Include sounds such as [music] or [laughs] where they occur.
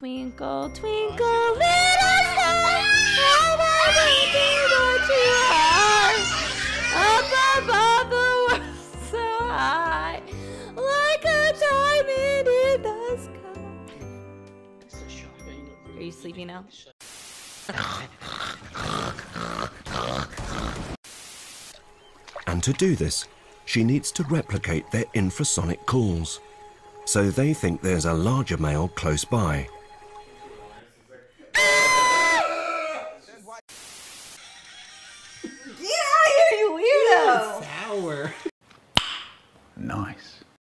Twinkle, twinkle, little star, how I wonder what you are. Up above the world [laughs] so high, like a diamond in the sky. Are you sleepy now? And to do this, she needs to replicate their infrasonic calls. So they think there's a larger male close by Get out of here, you weirdo! Sour. Nice.